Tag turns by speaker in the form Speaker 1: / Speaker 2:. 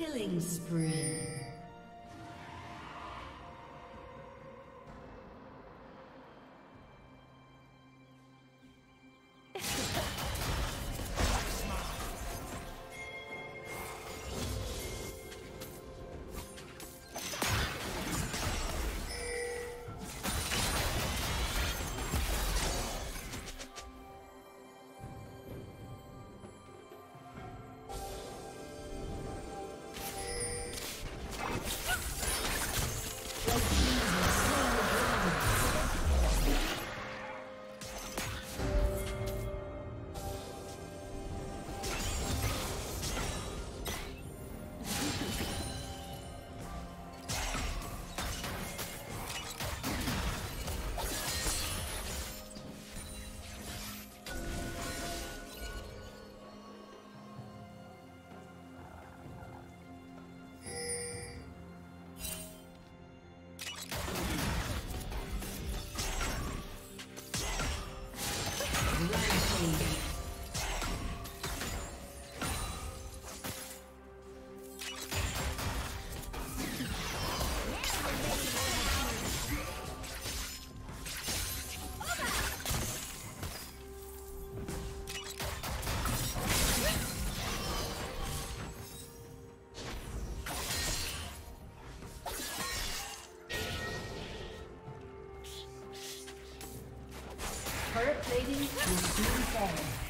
Speaker 1: Killing spree. Will soon fall.